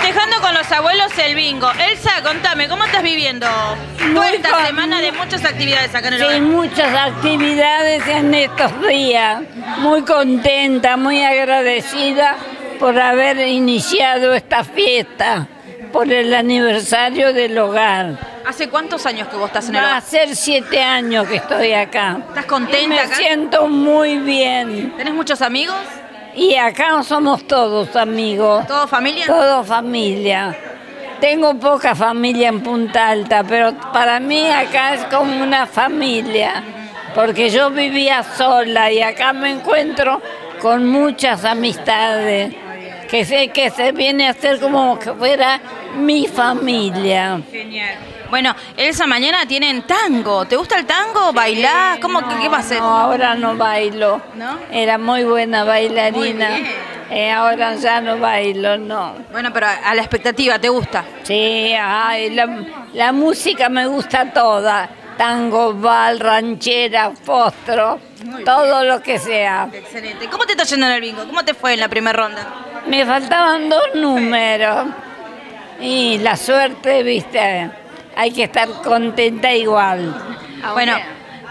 Festejando con los abuelos el bingo. Elsa, contame, ¿cómo estás viviendo toda Muy esta semana de muchas actividades acá en el Sí, hogar? muchas actividades en estos días. Muy contenta, muy agradecida por haber iniciado esta fiesta, por el aniversario del hogar. ¿Hace cuántos años que vos estás en el Va a hogar? ser siete años que estoy acá. ¿Estás Y contenta me acá? siento muy bien. ¿Tenés muchos amigos? Y acá somos todos amigos, ¿Todo familia? todo familia. Tengo poca familia en Punta Alta, pero para mí acá es como una familia, porque yo vivía sola y acá me encuentro con muchas amistades, que sé que se viene a ser como que fuera mi familia. Genial. Bueno, Elsa, mañana tienen tango. ¿Te gusta el tango? ¿Bailás? ¿Cómo, qué, qué va a hacer? No, ahora no bailo. ¿No? Era muy buena bailarina. Muy bien. Eh, ahora ya no bailo, no. Bueno, pero a la expectativa, ¿te gusta? Sí, ay, la, la música me gusta toda. Tango, bal, ranchera, fostro, todo lo que sea. Excelente. ¿Cómo te está yendo en el bingo? ¿Cómo te fue en la primera ronda? Me faltaban dos números. Y la suerte, viste, hay que estar contenta igual. Bueno,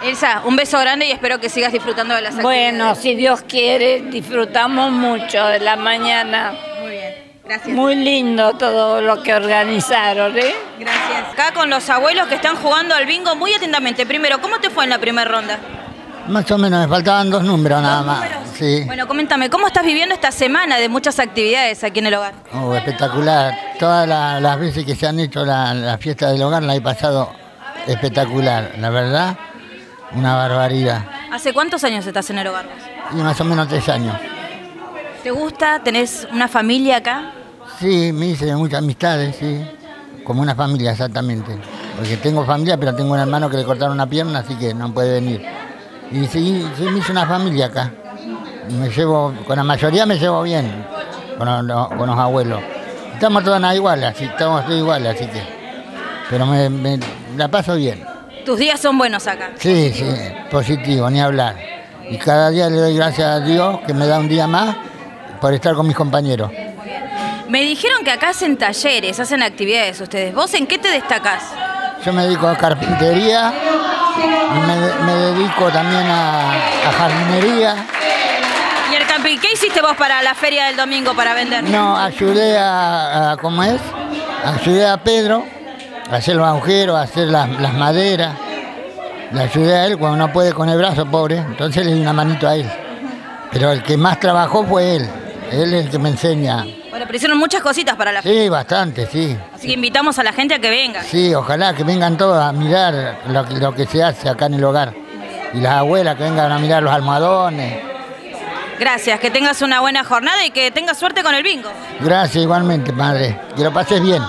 Elsa, un beso grande y espero que sigas disfrutando de las actividades. Bueno, si Dios quiere, disfrutamos mucho de la mañana. Muy bien. Gracias. Muy lindo todo lo que organizaron, ¿eh? Gracias. Acá con los abuelos que están jugando al bingo muy atentamente. Primero, ¿cómo te fue en la primera ronda? Más o menos, me faltaban dos números nada más. Sí. Bueno, coméntame, ¿cómo estás viviendo esta semana de muchas actividades aquí en el hogar? Oh, espectacular. Todas la- las veces que se han hecho la, la fiesta del hogar la he pasado espectacular. La verdad, una barbaridad. ¿Hace cuántos años estás en el hogar? Y más o menos tres años. ¿Te gusta? ¿Tenés una familia acá? Sí, me hice muchas amistades, sí. Como una familia, exactamente. Porque tengo familia, pero tengo un hermano que le cortaron una pierna, así que no puede venir. Y sí, sí me hice una familia acá. Me llevo, con la mayoría me llevo bien, con los, con los abuelos. Estamos todos nada iguales, así, estamos todos iguales, así que. Pero me, me- la paso bien. Tus días son buenos acá. Sí, sí, positivo, ni hablar. Y cada día le doy gracias a Dios que me da un día más por estar con mis compañeros. Me dijeron que acá hacen talleres, hacen actividades ustedes. ¿Vos en qué te destacás? Yo me dedico a carpintería me, me dedico también a, a jardinería. ¿Qué hiciste vos para la feria del domingo para vender? No, ayudé a, a- ¿cómo es? Ayudé a Pedro a hacer los agujeros, a hacer las, las maderas. Le ayudé a él cuando no puede con el brazo, pobre. Entonces le di una manito a él. Pero el que más trabajó fue él. Él es el que me enseña. Bueno, pero hicieron muchas cositas para la feria. Sí, bastante, sí. Así que invitamos a la gente a que venga. Sí, ojalá que vengan todos a mirar lo, que- lo que se hace acá en el hogar. Y las abuelas que vengan a mirar los almohadones. Gracias, que tengas una buena jornada y que tengas suerte con el bingo. Gracias igualmente, madre. Que lo pases bien.